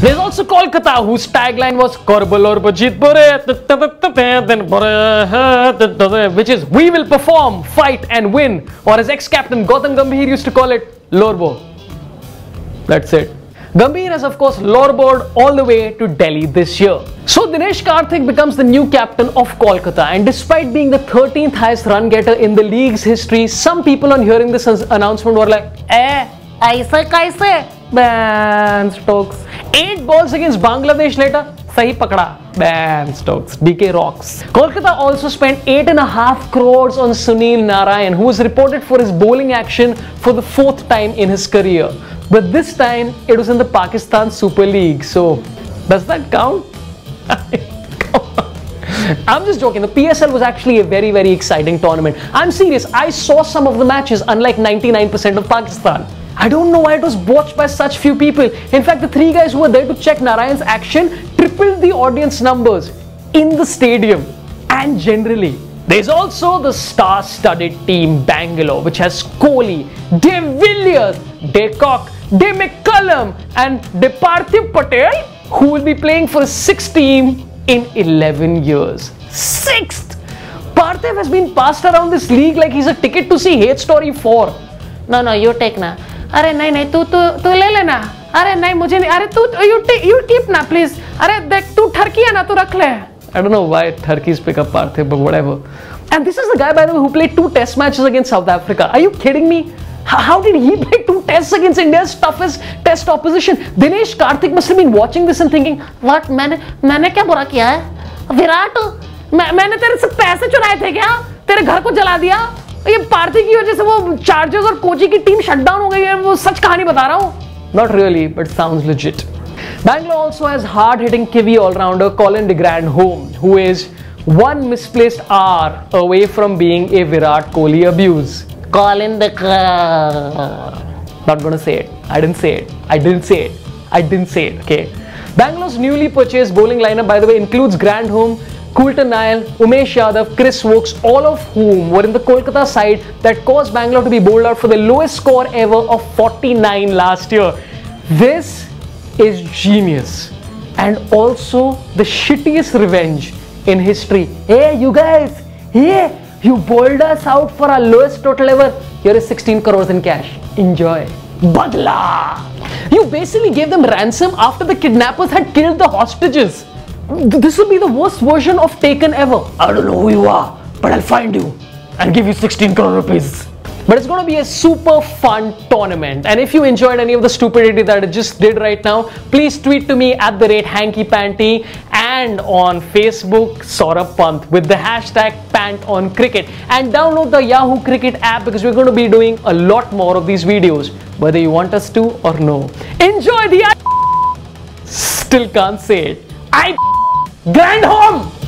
There's also Kolkata, whose tagline was Korbalor Bajit which is We will perform, fight, and win. Or as ex captain Gautam Gambhir used to call it, Lorbo. That's it. Gambhir has of course loreboard all the way to Delhi this year. So Dinesh Karthik becomes the new captain of Kolkata and despite being the 13th highest run getter in the league's history, some people on hearing this announcement were like, eh, aise kaise? Ben Stokes. 8 balls against Bangladesh later, sahi pakda. Ben Stokes, DK rocks. Kolkata also spent 8.5 crores on Sunil Narayan who was reported for his bowling action for the fourth time in his career. But this time it was in the Pakistan Super League. So does that count? I'm just joking. The PSL was actually a very, very exciting tournament. I'm serious. I saw some of the matches, unlike 99% of Pakistan. I don't know why it was watched by such few people. In fact, the three guys who were there to check Narayan's action tripled the audience numbers in the stadium and generally. There's also the star-studded team Bangalore, which has Kohli, De Villiers, De Kock, De McCullum and De Parthiv Patel who will be playing for sixth team in 11 years. Sixth! Parthiv has been passed around this league like he's a ticket to see Hate Story 4. No, no, you take na. अरे नहीं नहीं तू तू तू ले लेना अरे नहीं मुझे नहीं अरे तू यू यू कीप ना प्लीज़ अरे देख तू ठरकी है ना तू रख ले I don't know why Turkeys pick up Parthiv, but whatever. And this is the guy, by the way, who played two test matches against South Africa. Are you kidding me? How did he play two tests against India's toughest test opposition? Dinesh Karthik must have been watching this and thinking, what? मैंने मैंने क्या बुरा किया है विराट मैं, मैंने तेरे से पैसे चुराए थे क्या तेरे घर को जला दिया ये पार्थिव की वजह से वो चार्जर्स और कोची की टीम शटडाउन हो गई है वो सच कहानी बता रहा हूँ Not really, but sounds legit. Bangalore also has hard-hitting Kiwi all-rounder Colin de Grandhomme, who is one misplaced R away from being a Virat Kohli abuse. call in the car. Not gonna say it. I didn't say it. I didn't say it. I didn't say it. Okay. Bangalore's newly purchased bowling lineup, by the way, includes Grandhomme, Coulter Nile, Umesh Yadav, Chris Woakes, all of whom were in the Kolkata side that caused Bangalore to be bowled out for the lowest score ever of 49 last year. This is genius and also the shittiest revenge in history. Hey, you guys, hey, you bowled us out for our lowest total ever. Here is 16 crores in cash. Enjoy. Badla! You basically gave them ransom after the kidnappers had killed the hostages. This will be the worst version of Taken ever. I don't know who you are, but I'll find you and give you 16 crore rupees. But it's going to be a super fun tournament. And if you enjoyed any of the stupidity that I just did right now, please tweet to me at the rate hanky panty and on Facebook Sorabh Pant with the hashtag pant on cricket and download the Yahoo Cricket app because we're going to be doing a lot more of these videos whether you want us to or no. Enjoy the Still can't say it. I Grandhomme!